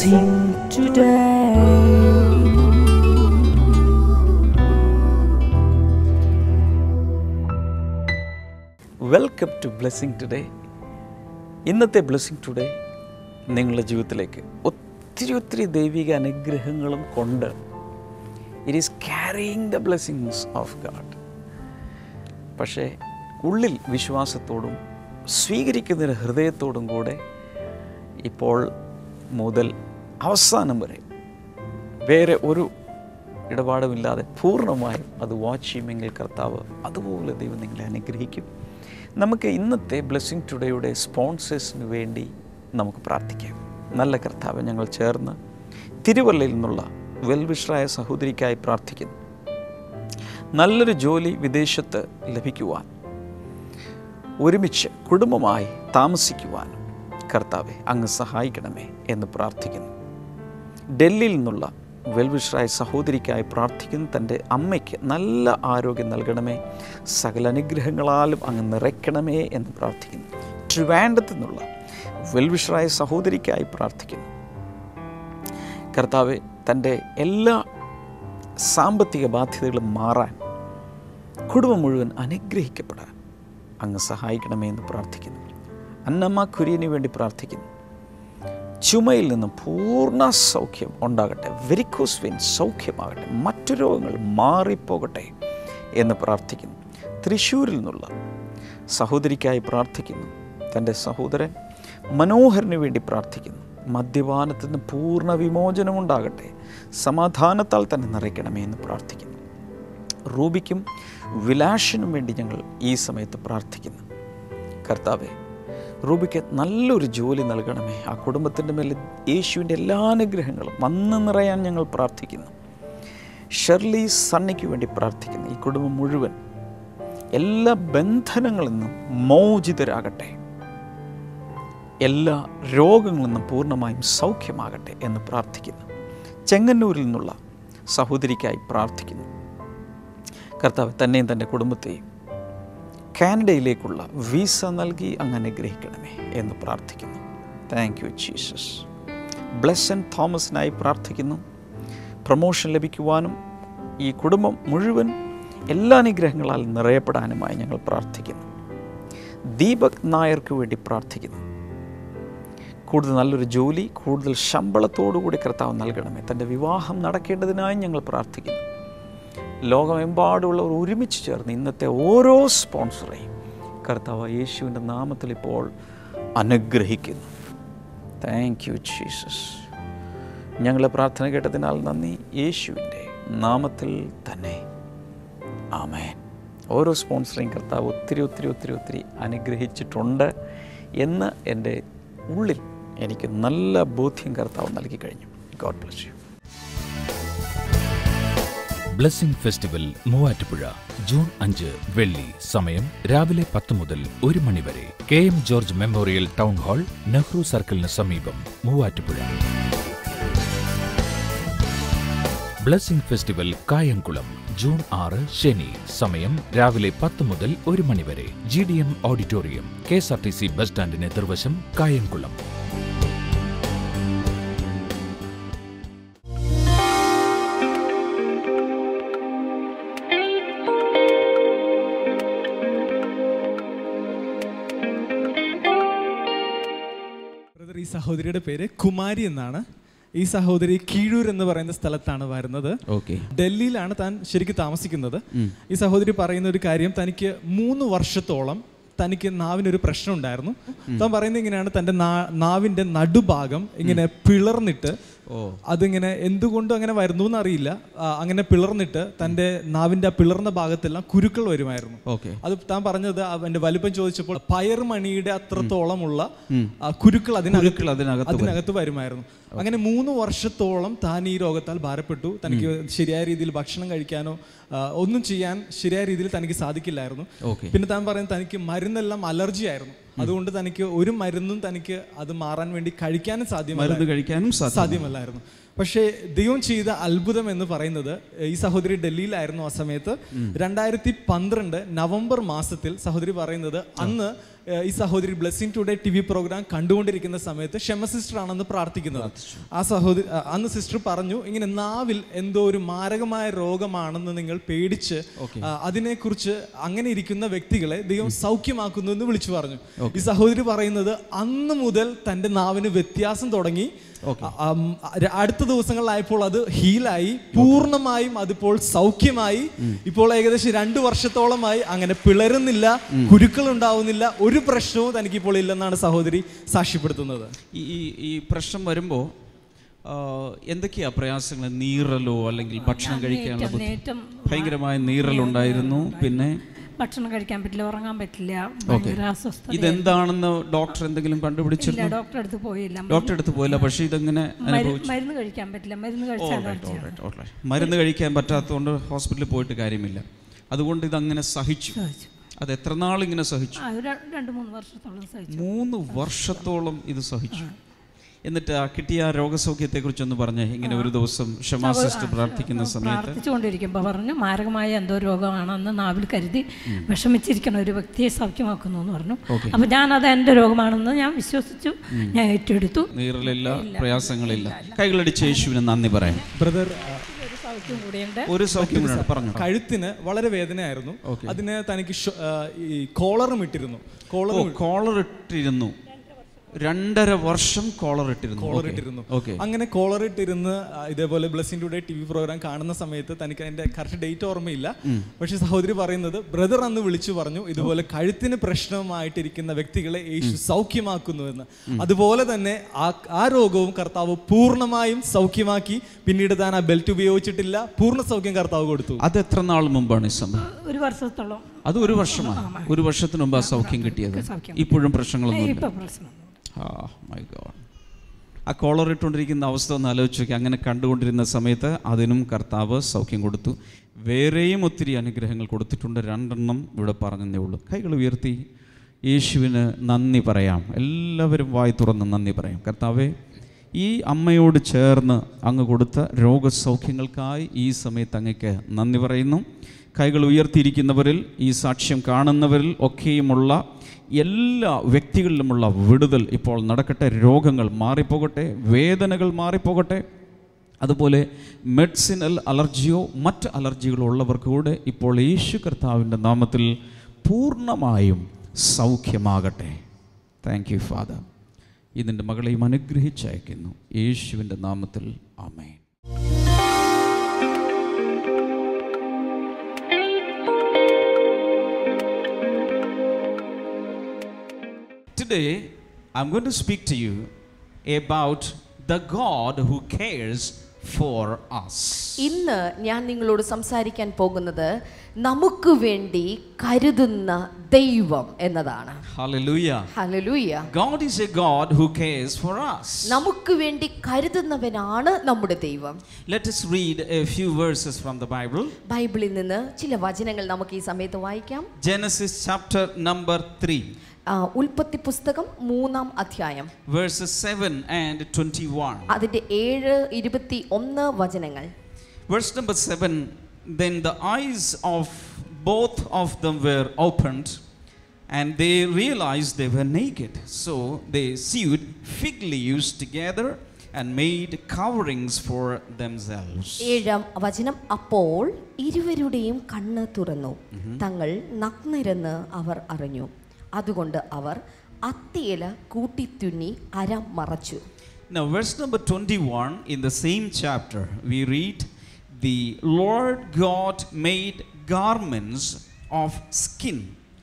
blessing today. Welcome to blessing today ഇന്നത്തെ blessing today നിങ്ങളുടെ ജീവിതത്തിലേക്ക് ഒത്തിരി ഒത്തിരി ദൈവിക അനുഗ്രഹങ്ങളും കൊണ്ട് it is carrying the blessings of God പക്ഷേ ഉള്ളിൽ വിശ്വാസത്തോടും സ്വീകരിക്കുന്നൊരു ഹൃദയത്തോടും കൂടെ ഇപ്പോൾ മുതൽ അവസാനം വരെ വേറെ ഒരു ഇടപാടുമില്ലാതെ പൂർണമായും അത് വാച്ച് ചെയ്യുമെങ്കിൽ കർത്താവ് അതുപോലെ ദൈവം നിങ്ങളെ അനുഗ്രഹിക്കും. നമുക്ക് ഇന്നത്തെ ബ്ലെസ്സിങ് ടുഡേയുടെ സ്പോൺസേഴ്സിന് വേണ്ടി നമുക്ക് പ്രാർത്ഥിക്കാം. നല്ല കർത്താവ് ഞങ്ങൾ ചേർന്ന് തിരുവല്ലയിൽ നിന്നുള്ള വെൽവിഷറായ സഹോദരിക്കായി പ്രാർത്ഥിക്കുന്നു. നല്ലൊരു ജോലി വിദേശത്ത് ലഭിക്കുവാൻ ഒരുമിച്ച് കുടുംബമായി താമസിക്കുവാൻ കർത്താവെ അങ്ങ് സഹായിക്കണമേ എന്ന് പ്രാർത്ഥിക്കുന്നു. ഡൽഹിയിൽ നിന്നുള്ള വെൽവിഷറായ സഹോദരിക്കായി പ്രാർത്ഥിക്കുന്നു തന്റെ അമ്മയ്ക്ക് നല്ല ആരോഗ്യം നൽകണമേ. സകല അനുഗ്രഹങ്ങളാലും അങ്ങ് നിറയ്ക്കണമേ എന്ന് പ്രാർത്ഥിക്കുന്നു. ട്രിവാൻഡത്തു നിന്നുള്ള വെൽവിഷറായ സഹോദരിക്കായി പ്രാർത്ഥിക്കുന്നു. കർത്താവ് തന്റെ എല്ലാ സാമ്പത്തിക ബാധ്യതകളും മാറാൻ കുടുംബം മുഴുവൻ അനുഗ്രഹിക്കപ്പെടാൻ അങ്ങ് സഹായിക്കണമേ എന്ന് പ്രാർത്ഥിക്കുന്നു. അന്നമ്മ കുര്യന് വേണ്ടി പ്രാർത്ഥിക്കുന്നു. ചുമയിൽ നിന്നും പൂർണ സൗഖ്യം ഉണ്ടാകട്ടെ. വെരിക്കോസ് വെയിൻ സൗഖ്യമാകട്ടെ. മറ്റു രോഗങ്ങൾ മാറിപ്പോകട്ടെ എന്ന് പ്രാർത്ഥിക്കുന്നു. തൃശ്ശൂരിൽ നിന്നുള്ള സഹോദരിക്കായി പ്രാർത്ഥിക്കുന്നു. തന്റെ സഹോദരൻ മനോഹരന് വേണ്ടി പ്രാർത്ഥിക്കുന്നു. മദ്യപാനത്തിൽ നിന്ന് പൂർണ വിമോചനമുണ്ടാകട്ടെ സമാധാനത്താൽ തന്നെ നിറയ്ക്കണമേ എന്ന് പ്രാർത്ഥിക്കുന്നു. റൂബിക്കും വിലാഷിനും വേണ്ടി ഞങ്ങൾ ഈ സമയത്ത് പ്രാർത്ഥിക്കുന്നു. കർത്താവെ റൂബിക്ക് നല്ലൊരു ജോലി നൽകണമേ. ആ കുടുംബത്തിന്റെ മേൽ യേശുവിന്റെ എല്ലാ അനുഗ്രഹങ്ങളും വന്ന് നിറയാൻ ഞങ്ങൾ പ്രാർത്ഥിക്കുന്നു. ഷെർലി സണ്ണിക്ക് വേണ്ടി പ്രാർത്ഥിക്കുന്നു. ഈ കുടുംബം മുഴുവൻ എല്ലാ ബന്ധനങ്ങളിൽ നിന്നും മോചിതരാകട്ടെ. എല്ലാ രോഗങ്ങളിൽ നിന്നും പൂർണമായും സൗഖ്യമാകട്ടെ എന്ന് പ്രാർത്ഥിക്കുന്നു. ചെങ്ങന്നൂരിൽ നിന്നുള്ള സഹോദരിക്കായി പ്രാർത്ഥിക്കുന്നു. കർത്താവ് തന്നെയും തന്റെ കുടുംബത്തെയും കാനഡയിലേക്കുള്ള വിസ നൽകി അങ്ങ് അനുഗ്രഹിക്കണമേ എന്ന് പ്രാർത്ഥിക്കുന്നു. താങ്ക് യു ജീസസ് ബ്ലെസ്സൻ തോമസിനായി പ്രാർത്ഥിക്കുന്നു. പ്രൊമോഷൻ ലഭിക്കുവാനും ഈ കുടുംബം മുഴുവൻ എല്ലാ അനുഗ്രഹങ്ങളാൽ നിറയപ്പെടാനുമായി ഞങ്ങൾ പ്രാർത്ഥിക്കുന്നു. ദീപക് നായർക്ക് വേണ്ടി പ്രാർത്ഥിക്കുന്നു. കൂടുതൽ നല്ലൊരു ജോലി കൂടുതൽ ശമ്പളത്തോടുകൂടി കർത്താവ് നൽകണമേ. തന്റെ വിവാഹം നടക്കേണ്ടതിനായി ഞങ്ങൾ പ്രാർത്ഥിക്കുന്നു. ലോകമെമ്പാടുള്ളവർ ഒരുമിച്ച് ചേർന്ന് ഇന്നത്തെ ഓരോ സ്പോൺസറെയും കർത്താവ് യേശുവിന്റെ നാമത്തിൽ ഇപ്പോൾ അനുഗ്രഹിക്കുന്നു. താങ്ക് യു ജീസസ് ഞങ്ങളെ പ്രാർത്ഥന കേട്ടതിനാൽ നന്ദി. യേശുവിന്റെ നാമത്തിൽ തന്നെ. ആമേൻ. ഓരോ സ്പോൺസറെയും കർത്താവ് ഒത്തിരി ഒത്തിരി ഒത്തിരി ഒത്തിരി അനുഗ്രഹിച്ചിട്ടുണ്ട് എന്ന് എന്റെ ഉള്ളിൽ എനിക്ക് നല്ല ബോധ്യം കർത്താവ് നൽകി കഴിഞ്ഞു. God bless you blessing festival Muvattupuzha. June അഞ്ച് വെള്ളി സമയം രാവിലെ പത്ത് മുതൽ ഒരു മണി വരെ. K M George memorial town hall Nehru സർക്കിളിന് സമീപം Muvattupuzha. Blessing festival Kayamkulam June ആറ് ശനി സമയം രാവിലെ പത്ത് മുതൽ ഒരു മണിവരെ G D M auditorium K S R T C bus സ്റ്റാൻഡിന് നിർവശം കായംകുളം. സഹോദരിയുടെ പേര് കുമാരി എന്നാണ്. ഈ സഹോദരി കീഴൂർ എന്ന് പറയുന്ന സ്ഥലത്താണ് വരുന്നത്. ഓക്കെ. ഡൽഹിയിലാണ് താൻ ശരിക്കും താമസിക്കുന്നത്. ഈ സഹോദരി പറയുന്ന ഒരു കാര്യം തനിക്ക് മൂന്ന് വർഷത്തോളം തനിക്ക് നാവിനൊരു പ്രശ്നം ഉണ്ടായിരുന്നു താൻ പറയുന്നത് ഇങ്ങനെയാണ് തന്റെ നാവിന്റെ നടുഭാഗം ഇങ്ങനെ പിളർന്നിട്ട് അതിങ്ങനെ എന്തുകൊണ്ടും അങ്ങനെ വരുന്നു എന്നറിയില്ല. അങ്ങനെ പിളർന്നിട്ട് തന്റെ നാവിന്റെ ആ പിളർന്ന ഭാഗത്തെല്ലാം കുരുക്കൾ വരുമായിരുന്നു. ഓക്കെ. അത് താൻ പറഞ്ഞത് അവന്റെ വലിപ്പം ചോദിച്ചപ്പോൾ പയർമണിയുടെ അത്രത്തോളമുള്ള കുരുക്കൾ അതിനകത്ത് അതിനകത്ത് വരുമായിരുന്നു. അങ്ങനെ മൂന്ന് വർഷത്തോളം താൻ ഈ രോഗത്താൽ ഭാരപ്പെട്ടു. തനിക്ക് ശരിയായ രീതിയിൽ ഭക്ഷണം കഴിക്കാനോ ഒന്നും ചെയ്യാൻ ശരിയായ രീതിയിൽ തനിക്ക് സാധിക്കില്ലായിരുന്നു. പിന്നെ താൻ പറയുന്നത് തനിക്ക് മരുന്നെല്ലാം അലർജി ആയിരുന്നു അതുകൊണ്ട് തനിക്ക് ഒരു മരുന്നും തനിക്ക് അത് മാറാൻ വേണ്ടി കഴിക്കാനും സാധ്യമല്ല. മരുന്ന് കഴിക്കാനും സാധ്യമല്ലായിരുന്നു. പക്ഷേ ദൈവം ചെയ്ത അത്ഭുതം എന്ന് പറയുന്നത് ഈ സഹോദരി ഡൽഹിയിലായിരുന്നു ആ സമയത്ത്. രണ്ടായിരത്തി പന്ത്രണ്ട് നവംബർ മാസത്തിൽ സഹോദരി പറയുന്നത് അന്ന് ഈ സഹോദരി blessing today T V programme കണ്ടുകൊണ്ടിരിക്കുന്ന സമയത്ത് ക്ഷമ സിസ്റ്റർ ആണെന്ന് പ്രാർത്ഥിക്കുന്നത് ആ സഹോദരി അന്ന് സിസ്റ്റർ പറഞ്ഞു ഇങ്ങനെ നാവിൽ എന്തോ ഒരു മാരകമായ രോഗമാണെന്ന് നിങ്ങൾ പേടിച്ച് അതിനെക്കുറിച്ച് അങ്ങനെ ഇരിക്കുന്ന വ്യക്തികളെ ദൈവം സൗഖ്യമാക്കുന്നു എന്ന് വിളിച്ചു പറഞ്ഞു. ഈ സഹോദരി പറയുന്നത് അന്ന് മുതൽ തന്റെ നാവിന് വ്യത്യാസം തുടങ്ങി അടുത്ത ദിവസങ്ങളിലായപ്പോൾ അത് ഹീലായി. പൂർണമായും അതിപ്പോൾ സൗഖ്യമായി. ഇപ്പോൾ ഏകദേശം രണ്ടു വർഷത്തോളമായി അങ്ങനെ പിളരുന്നില്ല കുരുക്കൾ ഉണ്ടാവുന്നില്ല ഒരു പ്രശ്നവും തനിക്കിപ്പോൾ ഇല്ലെന്നാണ് സഹോദരി സാക്ഷ്യപ്പെടുത്തുന്നത്. ഈ ഈ- പ്രശ്നം വരുമ്പോൾ എന്തൊക്കെയാ പ്രയാസങ്ങൾ? നീറലോ അല്ലെങ്കിൽ ഭക്ഷണം കഴിക്കാനുള്ള ഭയങ്കരമായ നീറലുണ്ടായിരുന്നു. പിന്നെ? ഭക്ഷണം കഴിക്കാൻ പറ്റില്ല ഉറങ്ങാൻ പറ്റില്ല ഭയങ്കര അസ്വസ്ഥത ഇതെന്താണെന്ന് ഡോക്ടർ എന്തെങ്കിലും കണ്ടുപിടിച്ചില്ല ഡോക്ടർ അടുത്ത് പോയില്ല. ഡോക്ടർ അടുത്ത് പോയില്ല പക്ഷേ ഇതെങ്ങനെ മരു- മരുന്ന് കഴിക്കാൻ പറ്റില്ല മരുന്ന് കഴിച്ചാൽ. മരുന്ന് കഴിക്കാൻ പറ്റാത്തതുകൊണ്ട് ഹോസ്പിറ്റലിൽ പോയിട്ട് കാര്യമില്ല. അതുകൊണ്ട് ഇതങ്ങനെ സഹിച്ചു. അത് എത്ര നാൾ ഇങ്ങനെ സഹിച്ചു? ആ ഒരു രണ്ട് മൂന്ന് വർഷത്തോളം സഹിച്ചു. മൂന്ന് വർഷത്തോളം ഇത് സഹിച്ചു. എന്നിട്ട് ആ കിട്ടിയ ആ രോഗസൗഖ്യത്തെക്കുറിച്ചൊന്ന് പറഞ്ഞേ ഇങ്ങനെ ഒരു ദിവസം ക്ഷമാ സിസ്റ്റർ പ്രാർത്ഥിക്കുന്ന സമയത്ത് പ്രാർത്ഥിച്ചുകൊണ്ടിരിക്കുമ്പോൾ പറഞ്ഞു മാരകമായ എന്തോ രോഗമാണെന്ന് നാവിൽ കരുതി വിഷമിച്ചിരിക്കുന്ന ഒരു വ്യക്തിയെ സൗഖ്യമാക്കുന്നു എന്ന് പറഞ്ഞു. അപ്പൊ അത് എന്റെ രോഗമാണെന്ന് ഞാൻ വിശ്വസിച്ചു ഞാൻ ഏറ്റെടുത്തു. നീറലില്ല പ്രയാസങ്ങളില്ല. കൈകളടിച്ച് യേശുവിന് നന്ദി പറയാം. ബ്രദർ ഒരു സൗഖ്യം കൂടിയുണ്ട്. ഒരു സൗഖ്യം പറഞ്ഞു. കഴുത്തിന് വളരെ വേദനയായിരുന്നു. അതിന് തനിക്ക് ഈ കോളറും ഇട്ടിരുന്നു. കോളറും കോളർ ഇട്ടിരുന്നു രണ്ടര വർഷം കോളർ ഇട്ടിരുന്നു. കോളർ ഇട്ടിരുന്നു. ഓക്കെ അങ്ങനെ കോളർ ഇട്ടിരുന്ന് ഇതേപോലെ blessing today T V programme കാണുന്ന സമയത്ത് തനിക്ക് അതിന്റെ കറക്റ്റ് ഡേറ്റ് ഓർമ്മയില്ല. പക്ഷെ സഹോദരി പറയുന്നത് ബ്രദർ അന്ന് വിളിച്ചു പറഞ്ഞു ഇതുപോലെ കഴുത്തിന് പ്രശ്നമായിട്ടിരിക്കുന്ന വ്യക്തികളെ യേശു സൗഖ്യമാക്കുന്നു എന്ന്. അതുപോലെ തന്നെ ആ ആ രോഗവും കർത്താവ് പൂർണമായും സൗഖ്യമാക്കി. പിന്നീട് താൻ ആ ബെൽറ്റ് ഉപയോഗിച്ചിട്ടില്ല. പൂർണ സൗഖ്യം കർത്താവ് കൊടുത്തു. അത് എത്ര നാൾ മുമ്പാണ് ഈ സംഭവം ഒരു വർഷത്തോളം. അത് ഒരു വർഷമാണ്. ഒരു വർഷത്തിന് മുമ്പ് ആ സൗഖ്യം കിട്ടിയത്. ഇപ്പോഴും പ്രശ്നങ്ങളൊന്നും ആ മൈ ഗോഡ് ആ കോളർ ഇട്ടുകൊണ്ടിരിക്കുന്ന അവസ്ഥ ഒന്ന് ആലോചിച്ച് നോക്കി. അങ്ങനെ കണ്ടുകൊണ്ടിരുന്ന സമയത്ത് അതിനും കർത്താവ് സൗഖ്യം കൊടുത്തു. വേറെയും ഒത്തിരി അനുഗ്രഹങ്ങൾ കൊടുത്തിട്ടുണ്ട്. രണ്ടെണ്ണം ഇവിടെ പറഞ്ഞതേ ഉള്ളൂ. കൈകൾ ഉയർത്തി. യേശുവിന് നന്ദി പറയാം. എല്ലാവരും വായി തുറന്ന് നന്ദി പറയാം. കർത്താവേ ഈ അമ്മയോട് ചേർന്ന് അങ്ങ് കൊടുത്ത രോഗസൗഖ്യങ്ങൾക്കായി ഈ സമയത്ത് അങ്ങക്ക് നന്ദി പറയുന്നു. കൈകൾ ഉയർത്തിയിരിക്കുന്നവരിൽ ഈ സാക്ഷ്യം കാണുന്നവരിൽ ഒക്കെയുമുള്ള എല്ലാ വ്യക്തികളിലുമുള്ള വിടുതൽ ഇപ്പോൾ നടക്കട്ടെ രോഗങ്ങൾ മാറിപ്പോകട്ടെ വേദനകൾ മാറിപ്പോകട്ടെ. അതുപോലെ മെഡിസിനൽ അലർജിയോ മറ്റ് അലർജികളോ ഉള്ളവർക്ക് കൂടെ ഇപ്പോൾ യേശു കർത്താവിന്റെ നാമത്തിൽ പൂർണമായും സൗഖ്യമാകട്ടെ. താങ്ക് യു ഫാദർ ഇതിന്റെ മകളെയും അനുഗ്രഹിച്ചയക്കുന്നു. യേശുവിന്റെ നാമത്തിൽ ആമേൻ. Today, I'm going to speak to you about the God who cares for us. ഇന്ന് ഞാൻ നിങ്ങളോട് സംസാരിക്കാൻ പോകുന്നത് നമുക്ക് വേണ്ടി കരുതുന്ന ദൈവം എന്നതാണ് Hallelujah. Hallelujah. God is a God who cares for us. നമുക്ക് വേണ്ടി കരുതുന്നവനാണ് നമ്മുടെ ദൈവം. Let us read a few verses from the Bible. ബൈബിളിൽ നിന്ന് ചില വചനങ്ങൾ നമുക്ക് ഈ സമയത്ത് വായിക്കാം. Genesis chapter number 3. ഉൽപ്പത്തി പുസ്തകം മൂന്നാം അധ്യായം verses 7 and 21. അതിന്റെ ഏഴ് ഇരുപത്തി ഒന്ന് വചനങ്ങൾ Verse number 7 Then the eyes of both of them were opened, and they realized they were naked. So they sewed fig leaves together and made coverings for themselves. ഏഴാം വചനം അപ്പോൾ ഇരുവരുടെയും കണ്ണ് തുറന്നു തങ്ങൾ നഗ്നരെന്ന് അവർ അറിഞ്ഞു അതുകൊണ്ട് അവർ അത്തിയില കൂട്ടിത്തുന്നി അരം മറച്ചു Now, verse number 21 in the same chapter, we read, The Lord God made garments of skin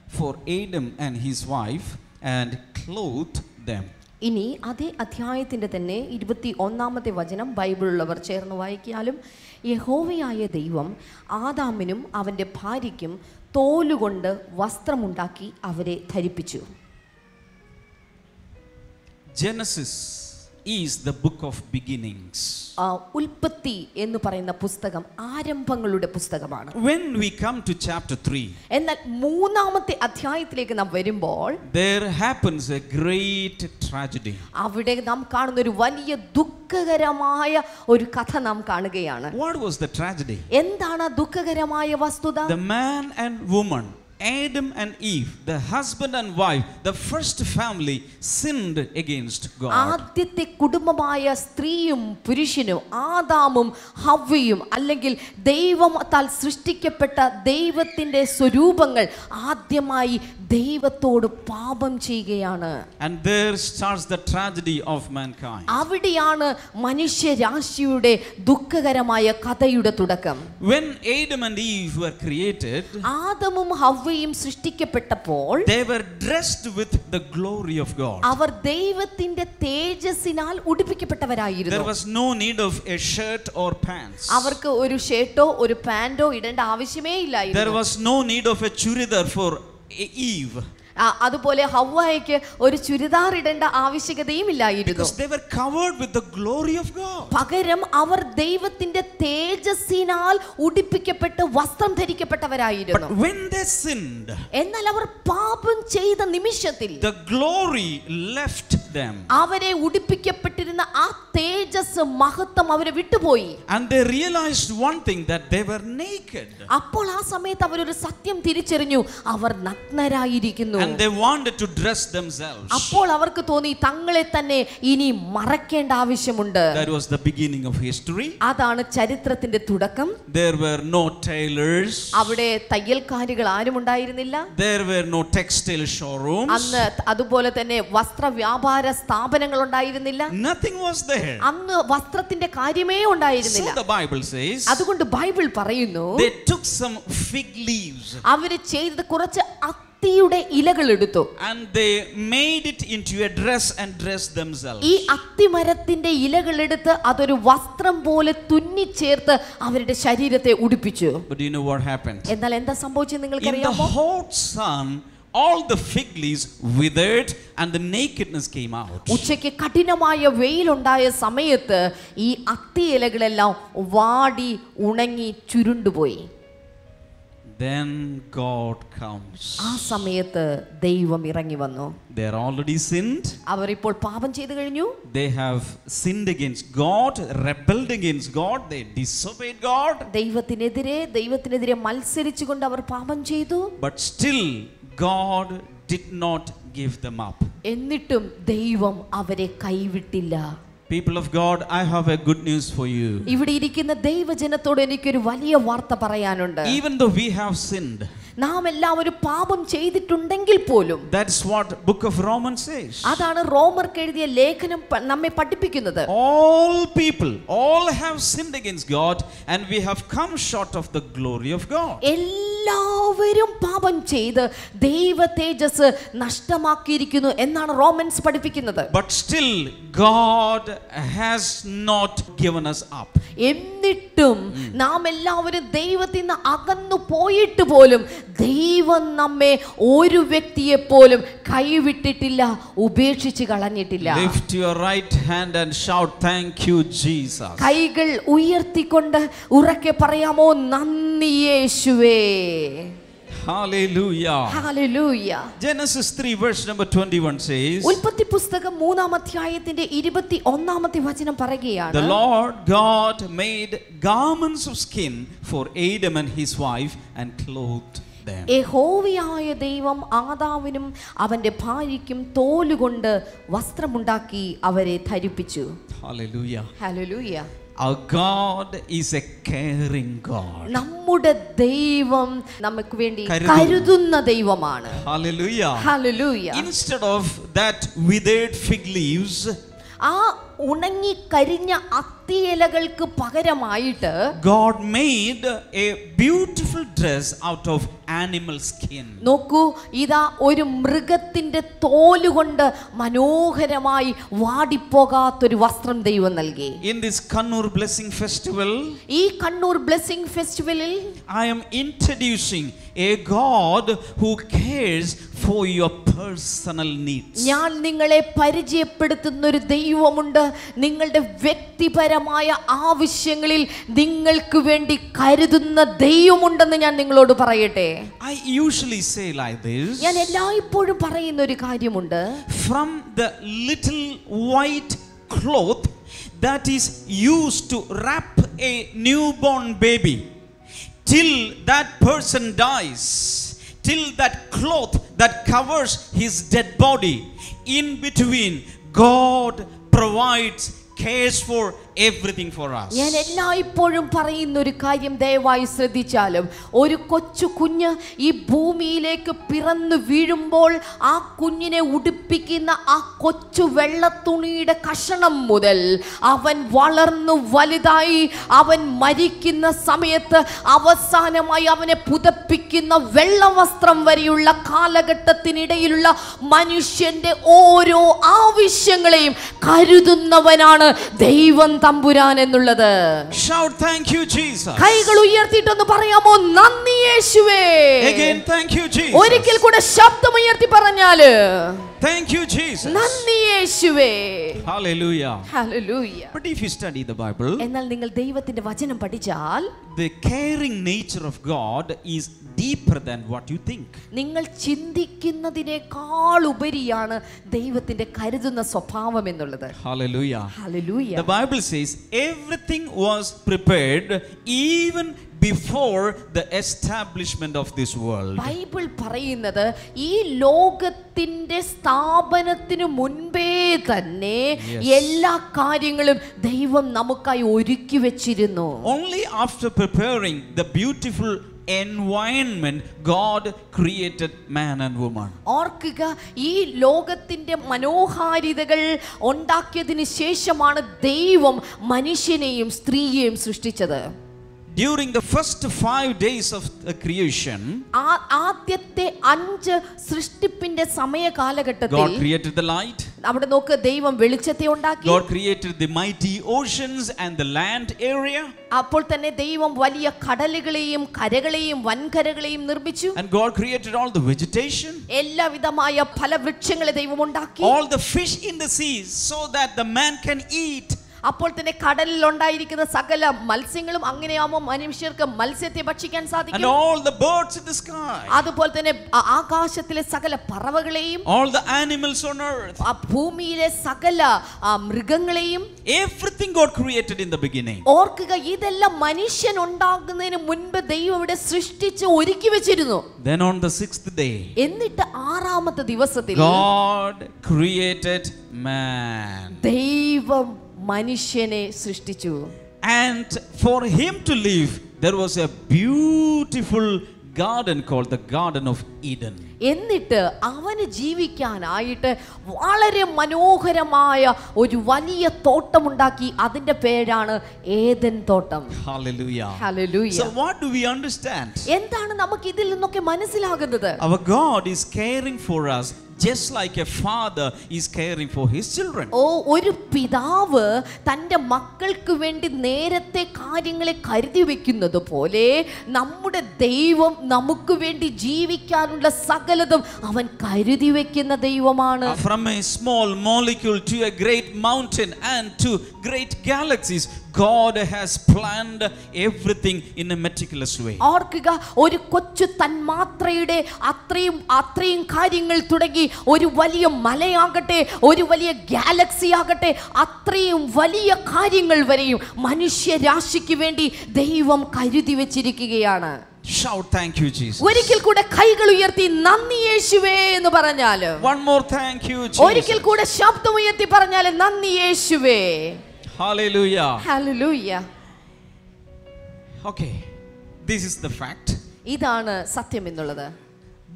for Adam and his wife and clothed them. ഇനി അതേ അധ്യായത്തിന്റെ തന്നെ ഇരുപത്തി ഒന്നാമത്തെ വചനം ബൈബിളുള്ളവർ ചേർന്ന് വായിക്കാലും യഹോവയായ ദൈവം ആദാമിനും അവന്റെ ഭാര്യയ്ക്കും തോലുകൊണ്ട് വസ്ത്രമുണ്ടാക്കി അവരെ ധരിപ്പിച്ചു. Genesis is the book of beginnings. ആ, ഉൽപ്പത്തി എന്ന് പറയുന്ന പുസ്തകം ആരംഭങ്ങളുടെ പുസ്തകമാണ് When we come to chapter 3, എന്നാൽ മൂന്നാമത്തെ അധ്യായത്തിലേക്ക് നാം വരുമ്പോൾ there happens a great tragedy. അവിടെ നാം കാണുന്ന ഒരു വലിയ ദുഃഖകരമായ ഒരു കഥ നാം കാണുകയാണ് What was the tragedy? എന്താണ് ആ ദുഃഖകരമായ വസ്തുത The man and woman, Adam and Eve, the husband and wife, the first family sinned against God. ആദ്യത്തെ കുടുംബമായ സ്ത്രീയും പുരുഷനും ആദാമും ഹവ്വയും അല്ലെങ്കിൽ ദൈവത്താൽ സൃഷ്ടിക്കപ്പെട്ട ദൈവത്തിന്റെ സ്വരൂപങ്ങൾ ആദ്യമായി ദൈവത്തോട് പാപം ചെയ്യുകയാണ് And there starts the tragedy of mankind. അവിടെയാണ് മനുഷ്യരാശിയുടെ ദുഃഖകരമായ കഥയുടെ തുടക്കം When Adam and Eve were created, ആദമും ഹവ്വയും സൃഷ്ടിക്കപ്പെട്ടപ്പോൾ they were dressed with the glory of God. അവർ ദൈവത്തിന്റെ തേജസ്സിനാൽ There ഉടുപ്പിക്കപ്പെട്ടവരായിരുന്നു was no need of a shirt or pants. അവർക്ക് ഒരു ഷർട്ടോ ഒരു പാന്റോ ഇടേണ്ട ആവശ്യമേ There ഇല്ലായിരുന്നു was no need of a churidar for Eve ആ, അതുപോലെ ഹവ്വായ്ക്ക് ഒരു ചുരിദാർ ഇടേണ്ട ആവശ്യകതയും ഇല്ലായിരുന്നു. പകരം അവർ ദൈവത്തിന്റെ തേജസ്സിനാൽ ഉടിപ്പിക്കപ്പെട്ട് വസ്ത്രം ധരിക്കപ്പെട്ടവരായിരുന്നു. എന്നാൽ അവർ പാപം ചെയ്ത നിമിഷത്തിൽ അവരെ ഉടിപ്പിക്കപ്പെട്ടിരുന്ന ആ തേജസ് മഹത്വം അവരെ വിട്ടുപോയി. അപ്പോൾ ആ സമയത്ത് അവരൊരു സത്യം തിരിച്ചറിഞ്ഞു. അവർ നഗ്നരായിരിക്കുന്നു. And they wanted to dress themselves. അപ്പോൾ അവർക്ക് തോന്നി തങ്ങളെ തന്നെ ഇനി മറക്കേണ്ട ആവശ്യമുണ്ട്. That was the beginning of history. അതാണ് ചരിത്രത്തിന്റെ തുടക്കം. There were no tailors, അവിടെ തയ്യൽക്കാരികൾ ആരും ഉണ്ടായിരുന്നില്ല. There were no textile showrooms, അന്ന് അതുപോലെ തന്നെ വസ്ത്ര വ്യാപാര സ്ഥാപനങ്ങൾ ഉണ്ടായിരുന്നില്ല. Nothing was there. അന്ന് വസ്ത്രത്തിന്റെ കാര്യമേ So ഉണ്ടായിരുന്നില്ല the Bible says അതുകൊണ്ട് ബൈബിൾ പറയുന്നു they took some fig leaves. അവർ ചെയ്തത് കുറച്ച് അത്തിയുടെ ഇലകൾ എടുത്തു and they made it into a dress and dressed themselves. ഈ അത്തിമരത്തിന്റെ ഇലകൾ എടുത്ത് അതൊരു വസ്ത്രം പോലെ തുന്നി ചേർത്ത് അവരുടെ ശരീരത്തെ ഉടുപ്പിച്ചു But you know what happened? എന്നാൽ എന്താ സംഭവിച്ചത് In the hot sun, all the fig leaves withered and the nakedness came out. ഉച്ചയ്ക്ക് കഠിനമായ വെയിലുണ്ടായ സമയത്ത് ഈ അത്തി ഇലകളെല്ലാം വാടി ഉണങ്ങി ചുരുണ്ടുപോയി Then God comes. ആ സമയത്ത് ദൈവം ഇറങ്ങി വന്നു They are already sinned. അവർ ഇപ്പോൾ പാപം ചെയ്തു കഴിഞ്ഞു They have sinned against God, rebelled against God, they disobeyed God. ദൈവത്തിനെതിരെ ദൈവത്തിനെതിരെ മത്സരിച്ചുകൊണ്ട് അവർ പാപം ചെയ്തു But still, God did not give them up. എന്നിട്ടും ദൈവം അവരെ കൈവിട്ടില്ല People of God, I have a good news for you. ഇവിടെ ഇരിക്കുന്ന ദൈവജനത്തോട് എനിക്കൊരു വലിയ വാർത്ത പറയാനുണ്ട് Even though we have sinned, നാം എല്ലാവരും പാപം ചെയ്തിട്ടുണ്ടെങ്കിൽ പോലും that's what book of Romans says അതാണ് റോമർക്ക് എഴുതിയ ലേഖനം നമ്മെ പഠിപ്പിക്കുന്നത്. All people all have sinned against God and we have come short of the glory of God എല്ലാവരും പാപം ചെയ്ത് ദൈവ തേജസ് നഷ്ടമാക്കിയിരിക്കുന്നു എന്നാണ് റോമൻസ് പഠിപ്പിക്കുന്നത്. But still God has not given us up. എന്നിട്ടും നാം എല്ലാവരും ദൈവത്തിൽ നിന്ന് അകന്നു പോയിട്ട് പോലും ദൈവം നമ്മെ ഒരു വ്യക്തിയെ പോലും കൈവിട്ടിട്ടില്ല ഉപേക്ഷിച്ച് കളഞ്ഞിട്ടില്ല Lift your right hand and shout, Thank you, Jesus. കൈകൾ ഉയർത്തിക്കൊണ്ട് ഉറക്കെ പറയാമോ നന്ദി യേശുവേ Hallelujah. Hallelujah. Genesis 3, verse number 21 says, ഉൽപ്പത്തി പുസ്തകം മൂന്നാം അധ്യായത്തിന്റെ ഇരുപത്തി ഒന്നാമത്തെ വചനം The Lord God made garments of skin for Adam and his wife and clothed them. യഹോവയായ ദൈവം ആദാവിനും അവന്റെ ഭാര്യയ്ക്കും തോലുകൊണ്ട് വസ്ത്രമുണ്ടാക്കി അവരെ ധരിപ്പിച്ചു Hallelujah. Hallelujah Our God is a caring God. നമ്മുടെ ദൈവം നമുക്ക് വേണ്ടി കരുതുന്ന ദൈവമാണ് Hallelujah. Hallelujah Instead of that withered fig leaves, ആ ഉണങ്ങി കരിഞ്ഞ അത്തി അത്തിയിലകൾക്ക് പകരമായിട്ട് God made a beautiful dress out of animal skin. നോക്കൂ ഇതാ ഒരു മൃഗത്തിന്റെ തോലുകൊണ്ട് മനോഹരമായി വാടിപ്പോകാത്തൊരു വസ്ത്രം ദൈവം നൽകി In this Kannur Blessing Festival, ഈ കണ്ണൂർ ബ്ലെസ്സിംഗ് ഫെസ്റ്റിവലിൽ I am introducing a God who cares for your personal needs. ഞാൻ നിങ്ങളെ പരിചയപ്പെടുത്തുന്ന ഒരു ദൈവമുണ്ട് നിങ്ങളുടെ വ്യക്തിപരമായ ആവശ്യങ്ങളിൽ നിങ്ങൾക്ക് വേണ്ടി കരുതുന്ന ദൈവമുണ്ടെന്ന് ഞാൻ നിങ്ങളോട് പറയട്ടെ I usually say like this ഞാൻ എല്ലായ്പ്പോഴും പറയുന്ന ഒരു കാര്യമുണ്ട് from the little white cloth that is used to wrap a newborn baby till that person dies till that cloth that covers his dead body in between god provides cares for everything for us. ഞാൻ എല്ലായ്പ്പോഴും പറയുന്ന ഒരു കാര്യം ദയവായി ശ്രദ്ധിച്ചാലും ഒരു കൊച്ചു കുഞ്ഞ് ഈ ഭൂമിയിലേക്ക് പിറന്നു വീഴുമ്പോൾ ആ കുഞ്ഞിനെ ഉടുപ്പിക്കുന്ന ആ കൊച്ചു വെള്ളത്തുണിയുടെ കഷണം മുതൽ അവൻ വളർന്നു വലുതായി അവൻ മരിക്കുന്ന സമയത്ത് അവസാനമായി അവനെ പുതപ്പിക്കുന്ന വെള്ളവസ്ത്രം വരെയുള്ള കാലഘട്ടത്തിനിടയിലുള്ള മനുഷ്യന്റെ ഓരോ ആവശ്യങ്ങളെയും കരുതുന്നവനാണ് ദൈവം തമ്പുരാൻ എന്നുള്ളത്. കൈകൾ ഉയർത്തിയിട്ടൊന്ന് പറയാമോ? നന്ദി യേശുവേ. ഒരിക്കൽ കൂടെ ശബ്ദം ഉയർത്തി പറഞ്ഞാൽ Thank you, Jesus. Hallelujah. Hallelujah. But if you study the Bible, the caring nature of God is deeper than what you think. നിങ്ങൾ ചിന്തിക്കുന്നതിനേക്കാൾ ഉപരിയാണ് ദൈവത്തിന്റെ കരുതുന്ന സ്വഭാവം എന്നുള്ളത്. Hallelujah. Hallelujah. The Bible says everything was prepared even before the establishment of this world. Bible പറയുന്നത് ഈ ലോകത്തിന്റെ സ്ഥാപനത്തിന് മുൻപേ തന്നെ എല്ലാ കാര്യങ്ങളും ദൈവം നമുക്കായി ഒരുക്കി വെച്ചിരുന്നു Only after preparing the beautiful environment, God created man and woman. ഓർക്കുക ഈ ലോകത്തിന്റെ മനോഹാരിതകൾ ഉണ്ടാക്കിയതിന് ശേഷമാണ് ദൈവം മനുഷ്യനെയും സ്ത്രീയെയും സൃഷ്ടിച്ചത് During the first five days of the creation, ആ- ആദ്യത്തെ അഞ്ച് സൃഷ്ടിപ്പിന്റെ സമയ കാലഘട്ടത്തിൽ God created the light, അവിടെ നോക്ക് ദൈവം വെളിച്ചത്തെ ഉണ്ടാക്കി God created the mighty oceans and the land area, അപ്പോൾ തന്നെ ദൈവം വലിയ കടലുകളെയും കരകളെയും വൻകരകളെയും നിർമ്മിച്ചു and God created all the vegetation, എല്ലാവിധമായ ഫലവൃക്ഷങ്ങളെ ദൈവം ഉണ്ടാക്കി all the fish in the seas, so that the man can eat. അപ്പോൾ തന്നെ കടലിൽ ഉണ്ടായിരിക്കുന്ന സകല മത്സ്യങ്ങളും അങ്ങനെയാവുമ്പോൾ മനുഷ്യർക്ക് മത്സ്യത്തെ ഭക്ഷിക്കാൻ സാധിക്കും all the birds in the sky, അതുപോലെ തന്നെ ആകാശത്തിലെ സകല പറവകളെയും all the animals on earth. ഭൂമിയിലെ സകല മൃഗങ്ങളെയും Everything God created in the beginning. ഓർക്കുക ഇതെല്ലാം മനുഷ്യൻ ഉണ്ടാകുന്നതിന് മുൻപ് ദൈവം ഇവിടെ സൃഷ്ടിച്ച് ഒരുക്കി വെച്ചിരുന്നു Then on the sixth day, എന്നിട്ട് ആറാമത്തെ ദിവസത്തിൽ God created man. ദൈവം മനുഷ്യനെ സൃഷ്ടിച്ചു And for him to live, there was a beautiful garden called the Garden of Eden. എന്നിട്ട് അവന് ജീവിക്കാനായിട്ട് വളരെ മനോഹരമായ ഒരു വലിയ തോട്ടമുണ്ടാക്കി അതിന്റെ പേരാണ് ഏതൻ തോട്ടം Hallelujah. Hallelujah. So, what do we understand? എന്താണ് നമുക്ക് ഇതിൽ നിന്നൊക്കെ മനസ്സിലാകുന്നത് Our God is caring for us just like a father is caring for his children. ഓ ഒരു പിതാവ് തൻ്റെ മക്കൾക്ക് വേണ്ടി നേരത്തെ കാര്യങ്ങളെ കരുതി വെക്കുന്നത് പോലെ നമ്മുടെ ദൈവം നമുക്ക് വേണ്ടി ജീവിക്കാനുള്ള സകലതും അവൻ കരുതി വെക്കുന്ന ദൈവമാണ് Uh, From a small molecule to a great mountain and to great galaxies, God has planned everything in a meticulous way. ഓർക്കുക ഒരു കൊച്ചു തന്മാത്രയുടെ അത്രയും അത്രയും കാര്യങ്ങൾ തുടങ്ങി ഒരു വലിയ മലയാകട്ടെ ഒരു വലിയ ഗാലക്സി ആകട്ടെ അത്രയും വലിയ കാര്യങ്ങൾ വരെയും മനുഷ്യരാശിക്ക് വേണ്ടി ദൈവം കരുതി വെച്ചിരിക്കുകയാണ് Shout, Thank you, Jesus. ഒരിക്കൽ കൂടെ കൈകൾ ഉയർത്തി നന്ദി യേശുവേ എന്ന് പറഞ്ഞാൽ One more thank you, ഒരിക്കൽ Jesus. കൂടെ ശബ്ദം ഉയർത്തി പറഞ്ഞാൽ നന്ദി യേശുവേ Hallelujah. Hallelujah. Okay, this is the fact. ഇതാണ് സത്യം എന്നുള്ളത്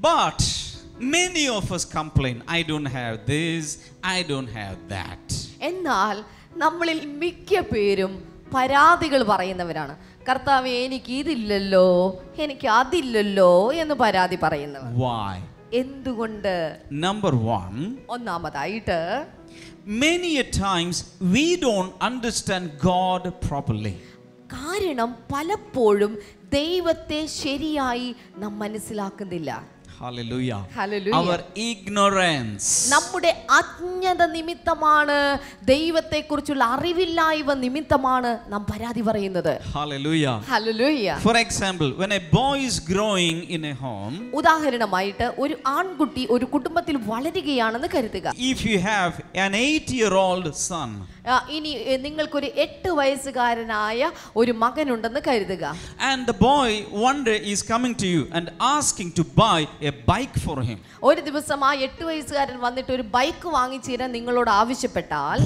But many of us complain, I don't have this, I don't have that. എന്നാൽ നമ്മളിൽ മിക്ക പേരും പരാതികൾ പറയുന്നവരാണ് കർത്താവ് എനിക്ക് ഇതില്ലല്ലോ എനിക്ക് അതില്ലല്ലോ എന്ന് പരാതി പറയുന്നവർ Why? എന്തുകൊണ്ട് Number one, ഒന്നാമതായിട്ട് many a times we don't understand God properly. കാരണം പലപ്പോഴും ദൈവത്തെ ശരിയായി നാം മനസ്സിലാക്കുന്നില്ല Hallelujah. Hallelujah. Our ignorance. നമ്മുടെ അജ്ഞത നിമിത്തമാണ് ദൈവത്തെക്കുറിച്ചുള്ള അറിവില്ലായ്മ നിമിത്തമാണ് nam paradi പറയുന്നത്. Hallelujah. Hallelujah. For example, when a boy is growing in a home. ഉദാഹരണമായിട്ട് ഒരു ആൺകുട്ടി ഒരു കുടുംബത്തിൽ വളരുകയാണെന്ന് കരുതുക. If you have an 8 year old son. ഇനി നിങ്ങൾക്കൊരു എട്ട് വയസ്സുകാരനായ ഒരു മകനുണ്ടെന്ന് കരുതുക and the boy one day is coming to you and asking to buy a bike for him ഒരു ദിവസം ആ എട്ട് വയസ്സുകാരൻ വന്നിട്ട് ഒരു ബൈക്ക് വാങ്ങിച്ചു തരാൻ നിങ്ങളോട് ആവശ്യപ്പെട്ടാൽ.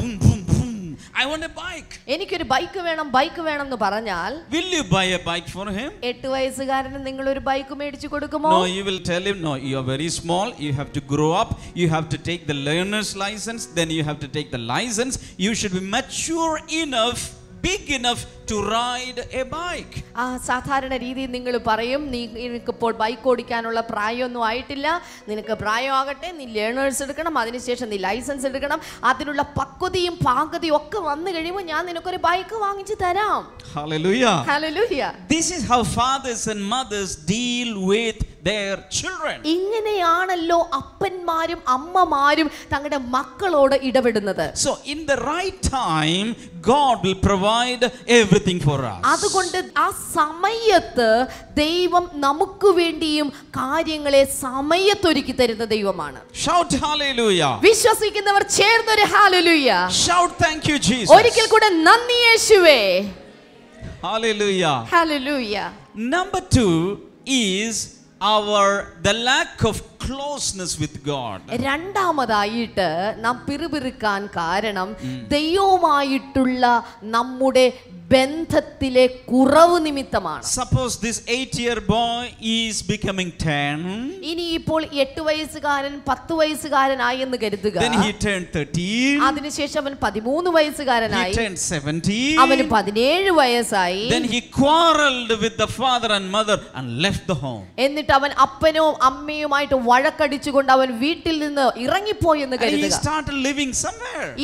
I want a bike. എനിക്കൊരു ബൈക്ക് വേണം ബൈക്ക് വേണം എന്ന് പറഞ്ഞാൽ Will you buy a bike for him? എട്ട് വയസ്സുകാരന് നിങ്ങൾ ഒരു ബൈക്ക് മേടിച്ചു കൊടുക്കുമോ No, you will tell him, no, you are very small. You have to grow up. You have to take the learner's license. Then you have to take the license. You should be mature enough, big enough to ride a bike. ആ സാധാരണ രീതിയിൽ നിങ്ങൾ പറയും നീ നിനക്കിപ്പോൾ bike ഓടിക്കാനുള്ള പ്രായമൊന്നും ആയിട്ടില്ല നിനക്ക് പ്രായമാകട്ടെ നീ learners എടുക്കണം അതിനുശേഷം നീ ലൈസൻസ് എടുക്കണം അതിനുള്ള പക്വതയും പാകതയും ഒക്കെ വന്നു കഴിയുമ്പോൾ ഞാൻ നിനക്കൊരു ബൈക്ക് വാങ്ങിച്ചു തരാം Hallelujah. Hallelujah This is how fathers and mothers deal with their children. ഇങ്ങനെയാണല്ലോ അപ്പന്മാരും അമ്മമാരും തങ്ങളുടെ മക്കളോട് ഇടപെടുന്നത് So, in the right time, God will provide everything for us. അതുകൊണ്ട് ആ സമയത്ത് ദൈവം നമുക്ക് വേണ്ടിയും കാര്യങ്ങളെ സമയത്തൊരുക്കി തരുന്ന ദൈവമാണ് Shout hallelujah. വിശ്വസിക്കുന്നവർ ചേർന്നൊരു hallelujah Shout thank you, Jesus. ഒരിക്കൽ കൂടെ നന്ദി യേശുവേ Hallelujah. Hallelujah. Number two is our the lack of closeness with God. രണ്ടാമതായിട്ട് നാം പിറുപിറുക്കാൻ കാരണം ദൈവവുമായിട്ടുള്ള നമ്മുടെ ബന്ധത്തിലെ കുറവ് നിമിത്തമാണ്. Suppose this 8 year boy is becoming 10 ഇനി ഇപ്പോൾ എട്ട് വയസ്സുകാരൻ പത്ത് വയസ്സുകാരനായി എന്ന് കരുതുക. Then he turned thirteen, അതിനുശേഷം അവൻ പതിമൂന്ന് he വയസ്സുകാരനായി turned seventeen, അവന് പതിനേഴ് വയസ്സായി. Then he quarreled with the father and mother and left the home. എന്നിട്ട് അവൻ അപ്പനും അമ്മയുമായിട്ട് വഴക്കടിച്ചുകൊണ്ട് അവൻ വീട്ടിൽ നിന്ന് ഇറങ്ങിപ്പോയി എന്ന് he കരുതുക.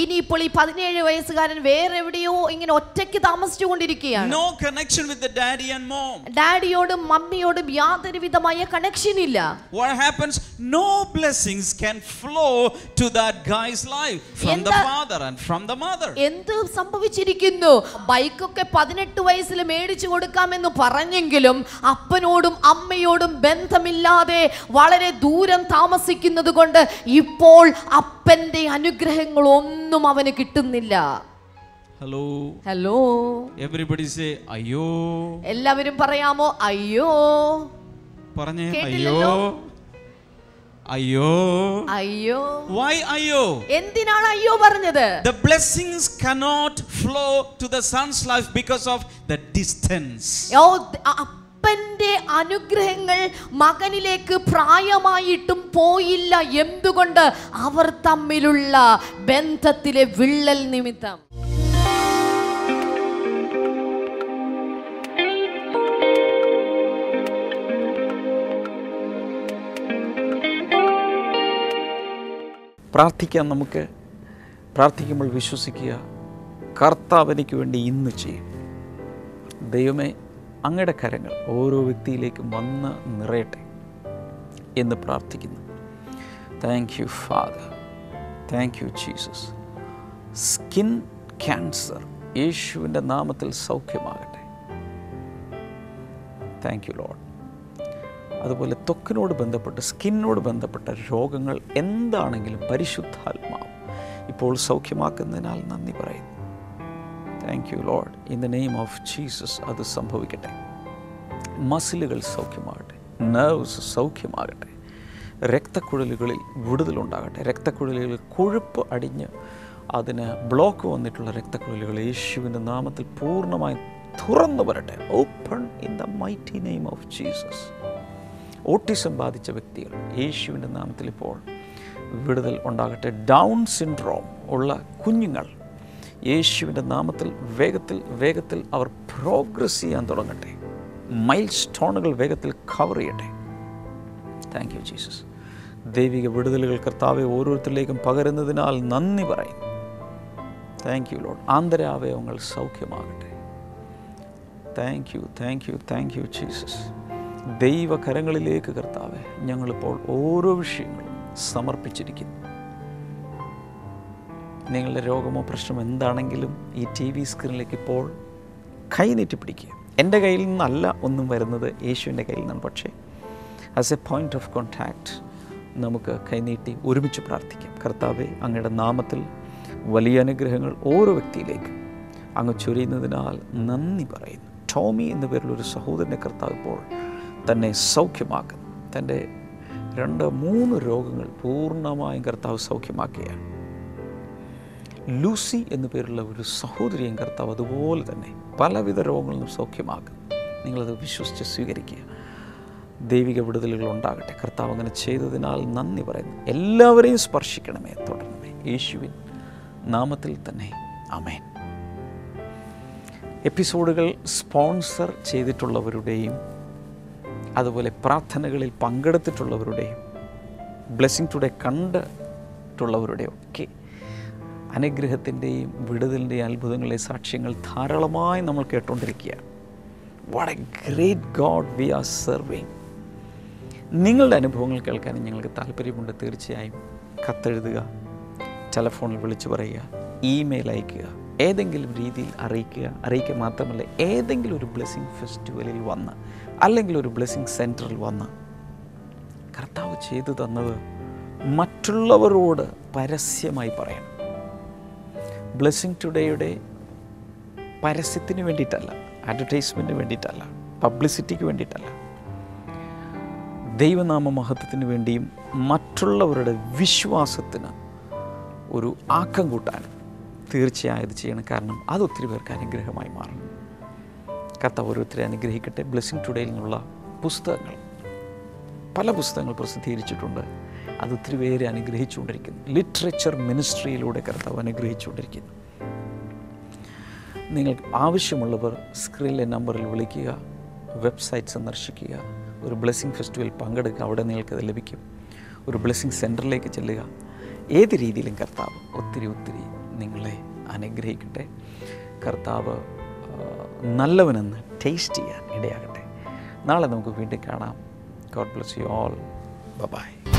ഇനി ഇപ്പോൾ ഈ പതിനേഴ് വയസ്സുകാരൻ വേറെ എവിടെയോ ഇങ്ങനെ ഒറ്റയ്ക്ക് താമസിച്ചുകൊണ്ടിരിക്കുകയാണ് No connection with the daddy and mom. ഡാഡിയോടും മമ്മിയോടും യാതൊരു വിധമായ കണക്ഷൻ ഇല്ല What happens? No blessings can flow to that guy's life from the father and from the mother. എന്ത് സംഭവിച്ചിരിക്കുന്നു ബൈക്കൊക്കെ പതിനെട്ട് വയസ്സിൽ മേടിച്ചു കൊടുക്കാമെന്ന് പറഞ്ഞെങ്കിലും അപ്പനോടും അമ്മയോടും ബന്ധമില്ലാതെ വളരെ ദൂരം താമസിക്കുന്നത് കൊണ്ട് ഇപ്പോൾ അപ്പന്റെ അനുഗ്രഹങ്ങളൊന്നും അവന് കിട്ടുന്നില്ല Hello. ഹലോ എവരിബഡി സേ അയ്യോ എല്ലാവരും പറയാമോ അയ്യോ. പറഞ്ഞേ അയ്യോ. അയ്യോ. അയ്യോ. വൈ അയ്യോ എന്തിനാണ് അയ്യോ പറഞ്ഞത്? The blessings cannot flow to the son's life because of the distance oh, the- distance അപ്പന്റെ അനുഗ്രഹങ്ങൾ മകനിലേക്ക് പ്രായമായിട്ടും പോയില്ല. എന്തുകൊണ്ട്? അവർ തമ്മിലുള്ള ബന്ധത്തിലെ വിള്ളൽ നിമിത്തം. പ്രാർത്ഥിക്കാൻ നമുക്ക്. പ്രാർത്ഥിക്കുമ്പോൾ വിശ്വസിക്കുക. കർത്താവ് എനിക്ക് വേണ്ടി ഇന്ന് ചെയ്യും. ദൈവമേ അങ്ങയുടെ കരങ്ങൾ ഓരോ വ്യക്തിയിലേക്കും വന്ന് നിറയട്ടെ എന്ന് പ്രാർത്ഥിക്കുന്നു. Thank you father thank you Jesus skin cancer യേശുവിന്റെ നാമത്തിൽ സൗഖ്യമാകട്ടെ. താങ്ക് യു ലോഡ് അതുപോലെ ത്വക്കിനോട് ബന്ധപ്പെട്ട് സ്കിന്നോട് ബന്ധപ്പെട്ട രോഗങ്ങൾ എന്താണെങ്കിലും പരിശുദ്ധാത്മാവ് ഇപ്പോൾ സൗഖ്യമാക്കുന്നതിനാൽ നന്ദി പറയുന്നു. Thank you lord in the name of Jesus അത് സംഭവിക്കട്ടെ. മസിലുകൾ സൗഖ്യമാകട്ടെ. നെർവ്സ് സൗഖ്യമാകട്ടെ. രക്തക്കുഴലുകളിൽ വിടുതലുണ്ടാകട്ടെ. രക്തക്കുഴലുകളിൽ കൊഴുപ്പ് അടിഞ്ഞ് അതിന് ബ്ലോക്ക് വന്നിട്ടുള്ള രക്തക്കുഴലുകൾ യേശുവിന്റെ നാമത്തിൽ പൂർണമായി തുറന്നു വരട്ടെ. Open in the mighty name of Jesus autism ബാധിച്ച വ്യക്തികൾ. യേശുവിന്റെ നാമത്തിൽ ഇപ്പോൾ വിടുതൽ ഉണ്ടാകട്ടെ. ഡൗൺ സിൻഡ്രോം ഉള്ള കുഞ്ഞുങ്ങൾ യേശുവിന്റെ നാമത്തിൽ വേഗത്തിൽ വേഗത്തിൽ അവർ പ്രോഗ്രസ് ചെയ്യാൻ തുടങ്ങട്ടെ. മൈൽ സ്റ്റോണുകൾ വേഗത്തിൽ കവർ ചെയ്യട്ടെ. താങ്ക് യു ജീസസ് ദൈവിക വിടുതലുകൾ കർത്താവെ ഓരോരുത്തരിലേക്കും പകരുന്നതിനാൽ നന്ദി പറയും. താങ്ക് യു ലോഡ് ആന്തരാവയവങ്ങൾ സൗഖ്യമാകട്ടെ. Thank you thank you thank you Jesus ദൈവകരങ്ങളിലേക്ക് കർത്താവെ ഞങ്ങളിപ്പോൾ ഓരോ വിഷയങ്ങളും സമർപ്പിച്ചിരിക്കുന്നു. നിങ്ങളുടെ രോഗമോ പ്രശ്നമോ എന്താണെങ്കിലും ഈ ടി വി സ്ക്രീനിലേക്ക് ഇപ്പോൾ കൈ പിടിക്കുക. എന്റെ കയ്യിൽ നിന്നല്ല ഒന്നും വരുന്നത് യേശുവിന്റെ കയ്യിൽ നിന്നാണ്. പക്ഷേ as a point of contact നമുക്ക് കൈനീട്ടി ഒരുമിച്ച് പ്രാർത്ഥിക്കാം. കർത്താവെ അങ്ങയുടെ നാമത്തിൽ വലിയ അനുഗ്രഹങ്ങൾ ഓരോ വ്യക്തിയിലേക്ക്. അങ്ങ് ചൊരിയുന്നതിനാൽ നന്ദി പറയുന്നു. ടോമി എന്ന പേരിലൊരു സഹോദരനെ കർത്താവ് ഇപ്പോൾ തന്നെ സൗഖ്യമാക്കുന്നു. തന്റെ രണ്ട് മൂന്ന് രോഗങ്ങൾ പൂർണമായും കർത്താവ് സൗഖ്യമാക്കുകയാണ്. ലൂസി എന്നു പേരുള്ള ഒരു സഹോദരിയും കർത്താവ് അതുപോലെ തന്നെ പലവിധ രോഗങ്ങളും സൗഖ്യമാക്കും നിങ്ങളത് വിശ്വസിച്ച് സ്വീകരിക്കുക. ദൈവിക വിടുതലുകൾ ഉണ്ടാകട്ടെ. കർത്താവ് അങ്ങനെ ചെയ്തതിനാൽ നന്ദി പറയുന്നു. എല്ലാവരെയും സ്പർശിക്കണമേ. തുടരണമേ യേശുവിൻ നാമത്തിൽ തന്നെ. അമേൻ എപ്പിസോഡുകൾ സ്പോൺസർ ചെയ്തിട്ടുള്ളവരുടെയും അതുപോലെ പ്രാർത്ഥനകളിൽ പങ്കെടുത്തിട്ടുള്ളവരുടെയും ബ്ലെസ്സിങ് ടുഡേ കണ്ടിട്ടുള്ളവരുടെയും ഒക്കെ അനുഗ്രഹത്തിന്റെയും വിടുതലിന്റെയും അത്ഭുതങ്ങളെ സാക്ഷ്യങ്ങൾ ധാരാളമായി നമ്മൾ കേട്ടുകൊണ്ടിരിക്കുകയാണ്. What a great God we are serving നിങ്ങളുടെ അനുഭവങ്ങൾ കേൾക്കാൻ ഞങ്ങൾക്ക് താല്പര്യമുണ്ട്. തീർച്ചയായും കത്തെഴുതുക ടെലഫോണിൽ വിളിച്ചു പറയുക ഇമെയിൽ അയയ്ക്കുക. ഏതെങ്കിലും രീതിയിൽ അറിയിക്കുക അറിയിക്കുക മാത്രമല്ല ഏതെങ്കിലും ഒരു ബ്ലെസ്സിങ് ഫെസ്റ്റിവലിൽ വന്ന് അല്ലെങ്കിൽ ഒരു ബ്ലെസ്സിങ് സെന്ററിൽ വന്ന് കർത്താവ് ചെയ്തു തന്നത് മറ്റുള്ളവരോട് പരസ്യമായി പറയണം. ബ്ലെസ്സിങ് ടുഡേയുടെ പരസ്യത്തിന് വേണ്ടിയിട്ടല്ല അഡ്വർടൈസ്മെന്റിന് വേണ്ടിയിട്ടല്ല പബ്ലിസിറ്റിക്ക് വേണ്ടിയിട്ടല്ല. ദൈവനാമ മഹത്വത്തിന് വേണ്ടിയും മറ്റുള്ളവരുടെ വിശ്വാസത്തിന് ഒരു ആക്കം കൂട്ടാൻ തീർച്ചയായും ഇത് ചെയ്യണം. കാരണം അത് ഒത്തിരി പേർക്ക് അനുഗ്രഹമായി മാറും. കർത്താവ് ഓരോരുത്തരെ അനുഗ്രഹിക്കട്ടെ. ബ്ലെസ്സിങ് ടുഡേയിൽ നിന്നുള്ള പുസ്തകങ്ങൾ. പല പുസ്തകങ്ങൾ പ്രസിദ്ധീകരിച്ചിട്ടുണ്ട്. അത് ഒത്തിരി പേരെ അനുഗ്രഹിച്ചുകൊണ്ടിരിക്കുന്നു. ലിറ്ററേച്ചർ മിനിസ്ട്രിയിലൂടെ കർത്താവ് അനുഗ്രഹിച്ചുകൊണ്ടിരിക്കുന്നു. നിങ്ങൾക്ക് ആവശ്യമുള്ളവർ സ്ക്രീനിലെ നമ്പറിൽ വിളിക്കുക. വെബ്സൈറ്റ് സന്ദർശിക്കുക. ഒരു ബ്ലെസ്സിങ് ഫെസ്റ്റിവൽ പങ്കെടുക്കുക. അവിടെ നിങ്ങൾക്കത് ലഭിക്കും. ഒരു ബ്ലെസ്സിങ് സെന്ററിലേക്ക് ചെല്ലുക. ഏത് രീതിയിലും കർത്താവ് ഒത്തിരി ഒത്തിരി നിങ്ങളെ അനുഗ്രഹിക്കട്ടെ. കർത്താവ് നല്ലവനെന്ന് ടേസ്റ്റ് ചെയ്യാൻ ഇടയാകട്ടെ. നാളെ നമുക്ക് വീണ്ടും കാണാം. God bless you all bye